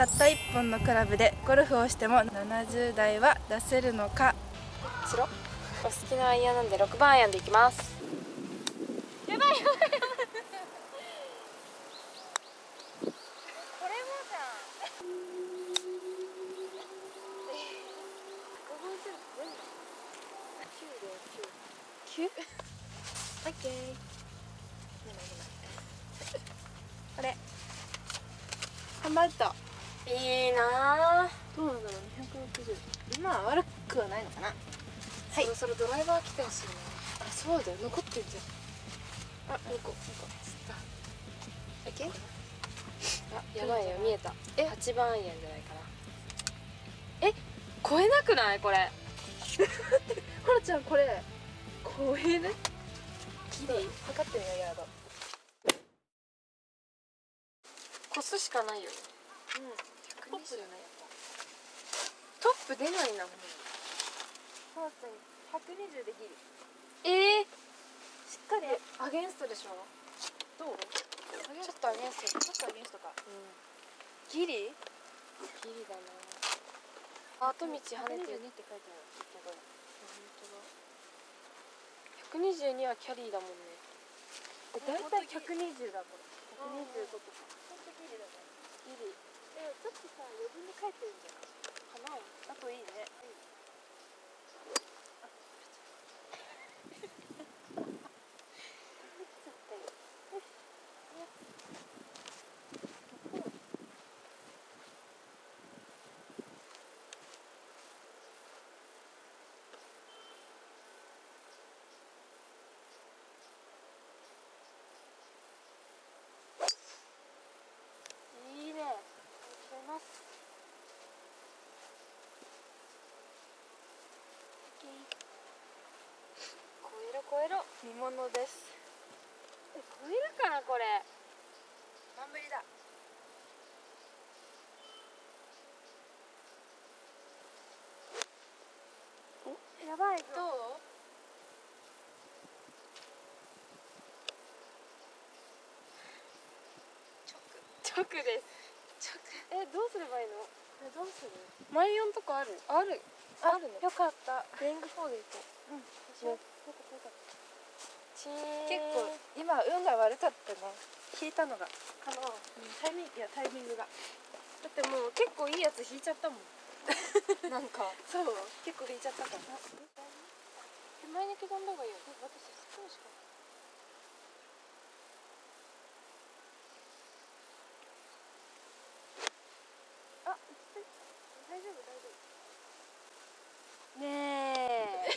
たった1本のクラブでゴルフをしても70台は出せるのかしろ。お好きなアイアンなんで6番アイアンでいきます。やばいやばいやばい。これもじゃん9オッケー。これ。ハンバートいいなぁどうなんだろう260まあ悪くはないのかな。はい。そろそろドライバー来てほしいね。あそうだよ。残ってんじゃん。あ、2個。2個。つったオッケーあ、やばいよ。見えた。え？8番アイアンじゃないかな。え、超えなくない？これ。ほらちゃんこれ。超えるギリ測ってみようヤード。越すしかないようん。トップじゃな。いトップ出ないな。もうそうちゃん120できる。えー、しっかり。アゲンストでしょ？どう？ちょっとアゲンスト。ちょっとアゲンストか。うんギリ？ギリだな。あと道跳ねてる。って書いてあるけど。122はキャリーだもんね。大体120だこれ。125とか。ほんとギリだね。ギリ。えちょっとさ余分に書いてるんじゃないかなあといいね。いいね超えます超えろ超えろ見物です。え超えるかなこれ？半ぶりだやばい。どう？直。です。直。えどうすればいいの？えどうする？マイオンとかある。ある。あるの。よかった。レングフォーでいこう。うんしよかったよかった結構今運が悪かったね。引いたのが。かなタイミングいやタイミングが。だってもう結構いいやつ引いちゃったもん。なんか。そう結構引いちゃったから。手前に刻んだ方がいいよ私少しかあ落ち着い大丈夫大丈夫ねえ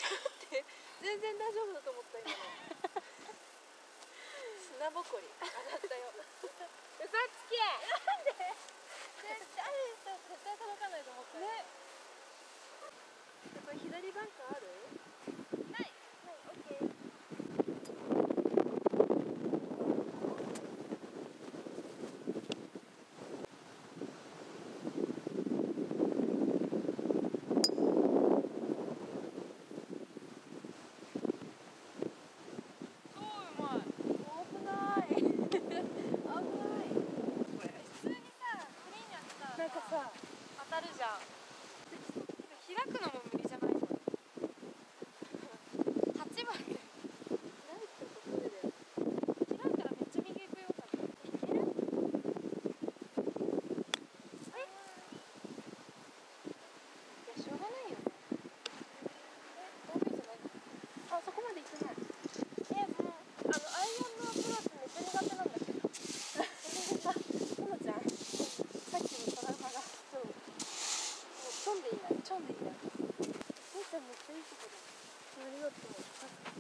全然大丈夫だと思った今の砂ぼこり。上がったよ。嘘つけ。なんで？絶対絶対届かないと思ったよね。これ左バンカーあるないはいオッケー超うまい危ない危ない普通にさグリーンやったなんかさ当たるじゃん開くのも無理じゃないこれ8番で何ってことでだよ開いたらめっちゃ右行くよ多分いけるはいいやしょうがないよねえダメじゃないあそこまで行ってないいやそのあのアイアンのアプローチめっちゃ苦手なんだけどほのちゃんさっきのトラウマがそうもうちそうなんでいいなみーちゃんめっちゃいいとこだありがとう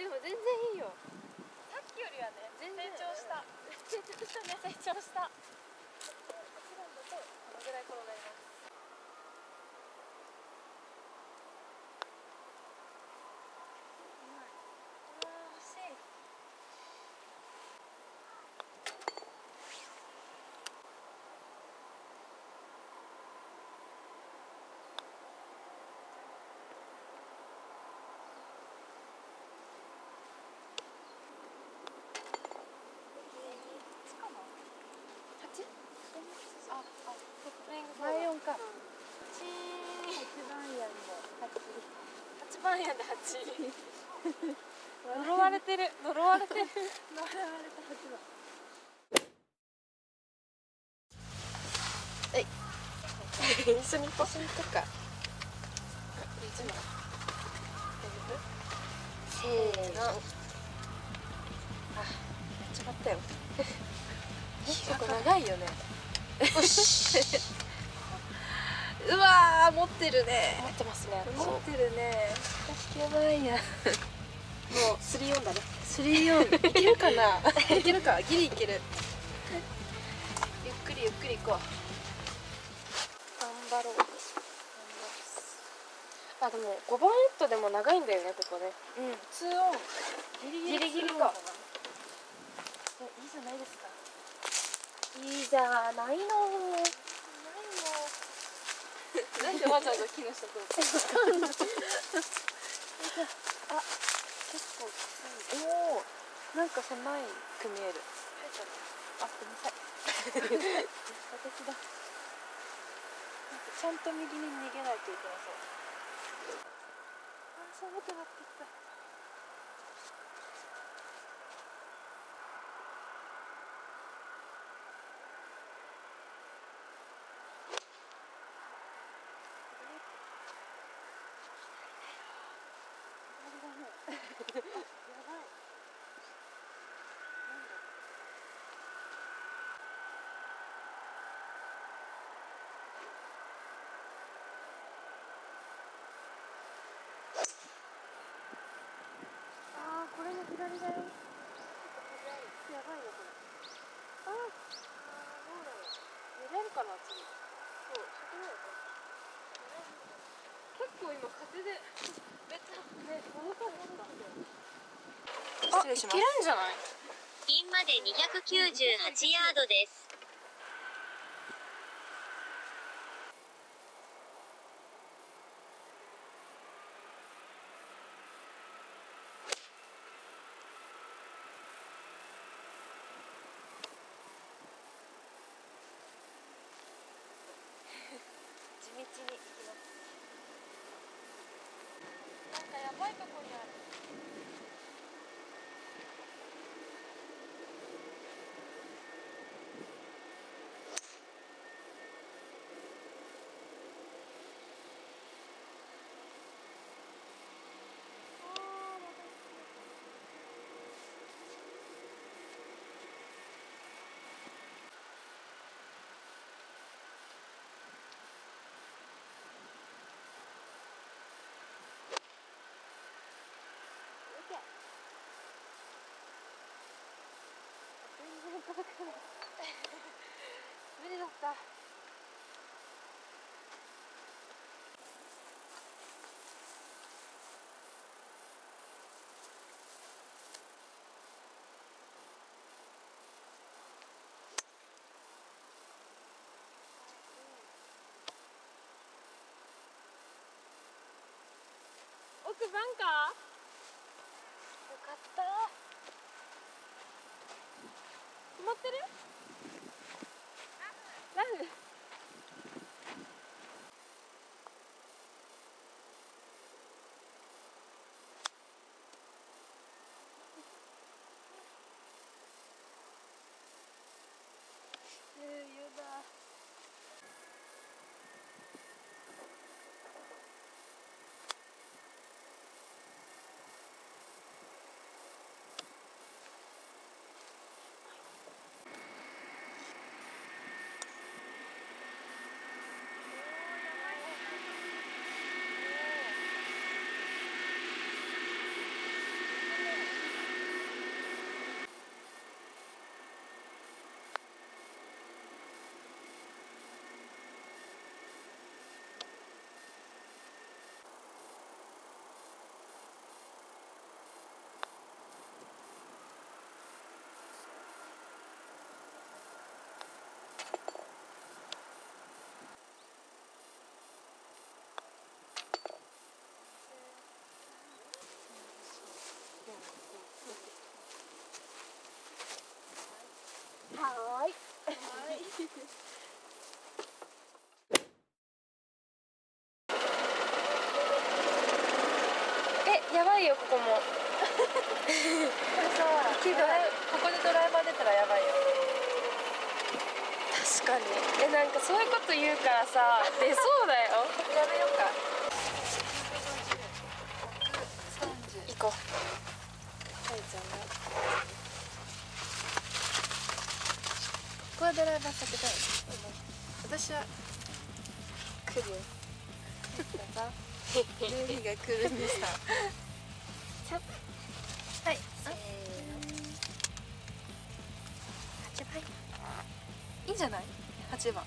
でも全然いいよ。さっきよりはね全然。成長した。成長した。ね成長したぐらい転がりますうわー惜しい八ああライオンか。チーン一番やんも八番屋で八呪われてる呪われてる呪われた八番一緒に一緒に行こうか一枚せーのあ違ったよ結構長いよねうわー持ってるね。持ってますね。持ってるね。やばいや。もうスリーオンだね。スリーオン。いけるかな？いけるか？ギリいける。ゆっくりゆっくり行こう。頑張ろう。あでも5番ウッドでも長いんだよねここね。うん。ツーオン。ギリギリギリか。いいじゃないですかいいじゃないの。なんでわざわざ木の下通ってあ結構おおなんか狭いく見える。あごめんなさい。私だ。ちゃんと右に逃げないといけなそう。あ寒くなってきたやばいあーこれも左だよやばいよこれあーどうだろう寝れるかな次そう結構今風でめっちゃね重かった失礼しますいけるんじゃない？ピンまで298ヤードです。地道に行きますなんかやばいとこにある全然届かない無理だったくバンカー？よかった。止まってる？ラフ。はーい。えやばいよここも。これここでドライバー出たらやばいよ。確かに。えなんかそういうこと言うからさ出そうだよ。やめようか行こうはいちゃんがここはドライバーさせた。い私は来るよルーヒが来るんでさはい。せーの8番いいんじゃない8番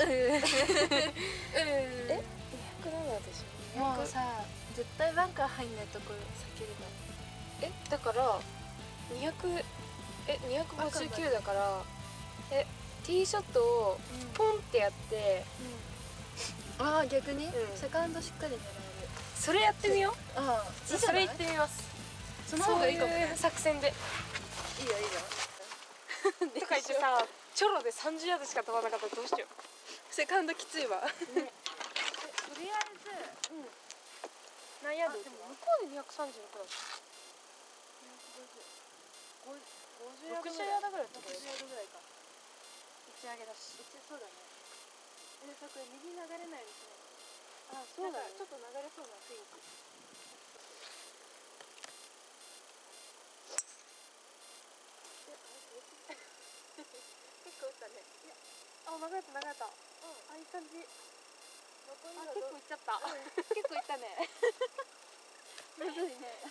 え207でしょもうさ絶対バンカー入んないところ避けるえ？だから200え259だからえティーショットをのポンってやってああ逆に、うん。セカンドしっかり狙える。それやってみよう。ああそれ言ってみます。その方がい作戦で。いいよいいよ。とか言ってさチョロで30ヤードしか飛ばなかったらどうしよう。セカンドきついわ。とりあえずうん。何ヤードでも向こうで236だった。50 60ヤードぐらいだった60ヤードぐらいか打ち上げだしそうだね。えさこれ右流れないようにしないあそうだねちょっと流れそうな雰囲気。結構打ったね。いやあ流れたうんあいい感じあ結構いっちゃったうん。結構いったね。ね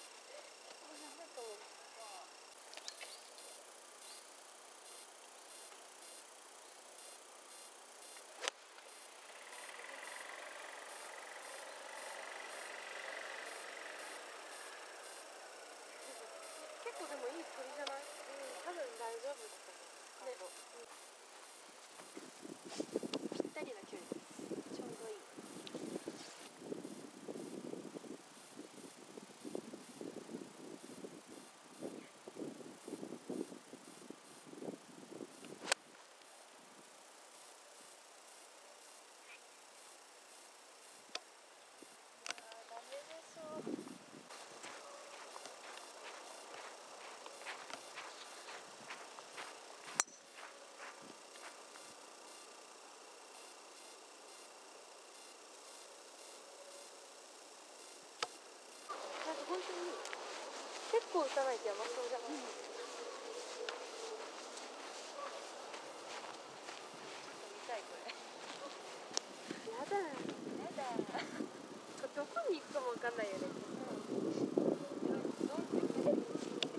結構でもいい鳥じゃないうん多分大丈夫だと思うねぴったりな距離ちょうどいいダメでしょなんか本当に結構打たないとやばそうじゃない、見たいこれやだやだどこに行くかもわかんないよね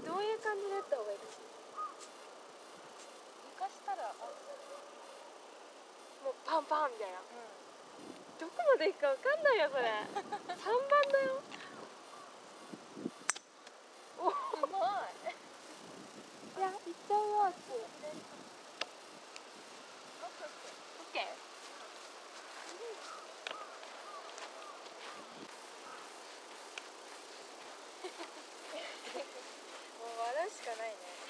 どういう感じでやった方がいいです床したらあもうパンパンみたいなどこまで行くかわかんないよそれ3番だようまいいや行っちゃうよあっちオッケーもう笑うしかないね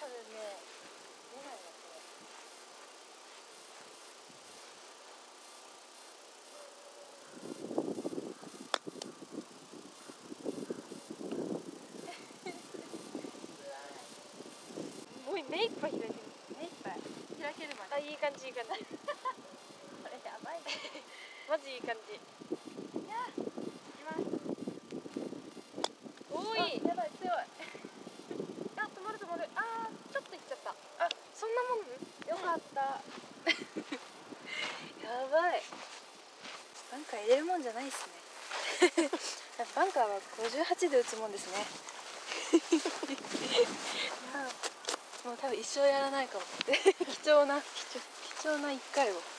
多分ね出ないわこれもう目い。っぱい。開い。てる目い。っぱい。開けるまであい。い。感じい。い。感じこれやばい。ねマジい。い。感じい。やい。きます多い。やばい。強い。あ止まる止まるあちょっと行っちゃったあそんなもんよかったやばい。バンカー入れるもんじゃない。っすねバンカーは58で打つもんですねもう多分一生やらないかも。貴重な貴重貴重な1回を。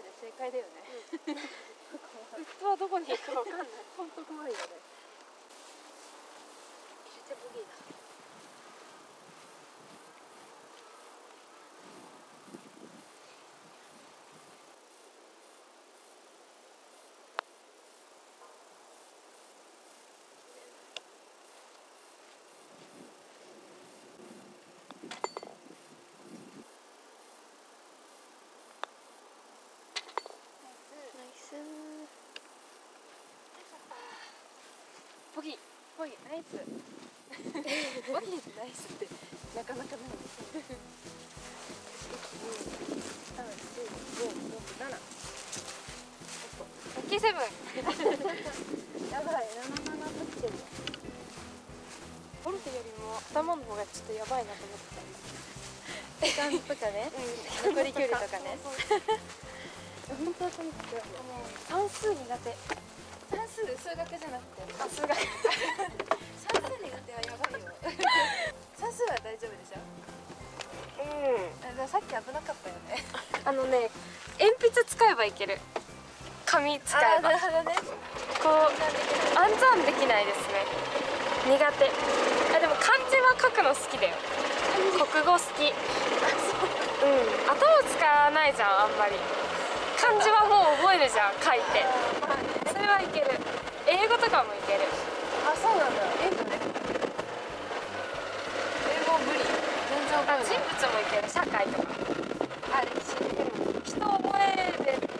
で正解だよね。ウッドはどこに？行くかわかんない。本当怖いよね。入れてボギーだギーボギーナイス。ボギーでナイスってなかなかない。1234567ラッキーセブン。やばい77と来てるボルテよりも頭の方がちょっとやばいなと思って時間とかね。た残り距離とかね。本当は楽しくもう算数苦手。算数数学じゃなくて。あ数学。算数苦手はやばいよ。算数は大丈夫でしょ？うん。あさっき危なかったよね。あのね鉛筆使えばいける。紙使えば。るほどね。こう暗算できないですね。苦手。あでも漢字は書くの好きだよ。国語好き。うん。頭使わないじゃんあんまり。漢字はもう覚えるじゃん書いてかもけるあそうなんだ。え英語無全然かんない。人物もいける。社会とか。歴史人覚える